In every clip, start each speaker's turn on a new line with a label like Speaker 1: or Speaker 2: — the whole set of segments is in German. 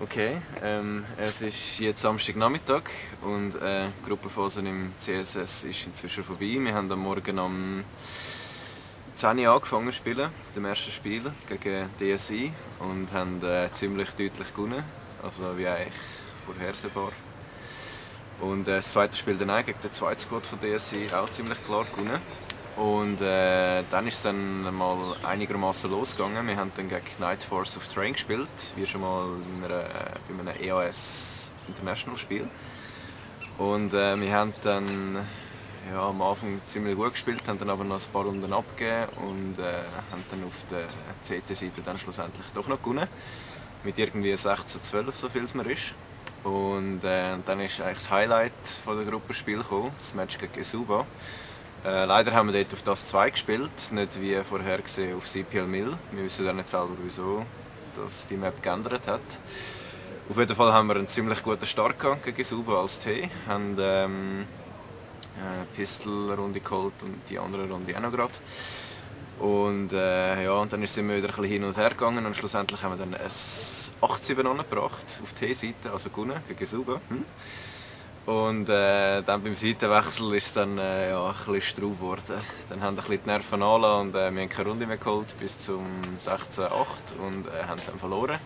Speaker 1: Okay, ähm, es ist jetzt Samstagnachmittag und äh, die Gruppenphase im CSS ist inzwischen vorbei. Wir haben am Morgen um 10 Uhr angefangen zu spielen, dem ersten Spiel gegen DSI und haben äh, ziemlich deutlich gewonnen, also wie eigentlich vorhersehbar. Und äh, das zweite Spiel danach gegen den zweiten Squad von DSI auch ziemlich klar gewonnen. Und äh, dann ist es dann mal einigermaßen losgegangen. Wir haben dann gegen Night Force of Train gespielt, wie schon mal in einer, bei einem EAS International Spiel. Und äh, wir haben dann ja, am Anfang ziemlich gut gespielt, haben dann aber noch ein paar Runden abgegeben und äh, haben dann auf der CT-Seite dann schlussendlich doch noch gewonnen. Mit irgendwie 16-12, so viel es mir ist. Und äh, dann ist eigentlich das Highlight von der Gruppenspiel gekommen, das Match gegen Suba. Äh, leider haben wir dort auf das 2 gespielt, nicht wie vorher gesehen auf CPL Mill. Wir wissen ja nicht selber wieso dass die Map geändert hat. Auf jeden Fall haben wir einen ziemlich guten Start gegen Suba als T. Haben ähm, äh, Pistol-Runde geholt und die andere Runde auch noch gerade. Und äh, ja, und dann sind wir wieder ein bisschen hin und her gegangen und schlussendlich haben wir dann ein 8-7 angebracht auf T-Seite, also gewonnen gegen Suba. Hm? Und äh, dann beim Seitenwechsel ist es dann äh, ja, ein bisschen straub geworden. Dann haben wir die Nerven an und äh, wir haben keine Runde mehr geholt bis zum 16-8 und äh, haben dann verloren.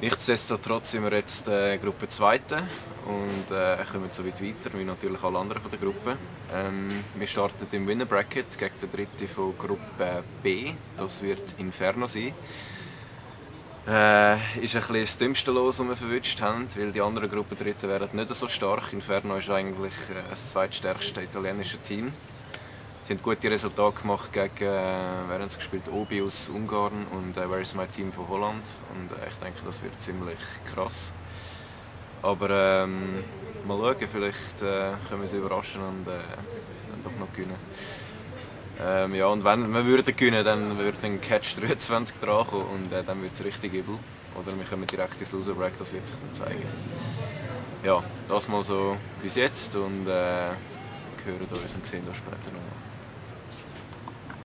Speaker 1: Nichtsdestotrotz sind wir jetzt äh, Gruppe 2 und äh, kommen so weit weiter wie natürlich alle anderen von der Gruppe. Ähm, wir starten im Winner Bracket gegen den dritten von Gruppe B. Das wird Inferno sein. Äh, ist ein bisschen das dümmste Los, das wir verwünscht haben, weil die anderen Gruppendritten wären nicht so stark. Inferno ist eigentlich äh, das zweitstärkste italienische Team. Sie haben gute Resultate gemacht gegen, äh, während sie gespielt, Obi aus Ungarn und äh, Where is my Team von Holland. Und äh, ich denke, das wird ziemlich krass. Aber ähm, mal schauen, vielleicht äh, können wir sie überraschen und äh, dann doch noch gewinnen. Ähm, ja, und wenn wir würden gewinnen, dann würde ein Catch 23 dran kommen und äh, dann wird es richtig übel. Oder wir kommen direkt ins Loser Break, das wird sich dann zeigen. Ja, das mal so bis jetzt und äh, hören uns und sehen uns später noch.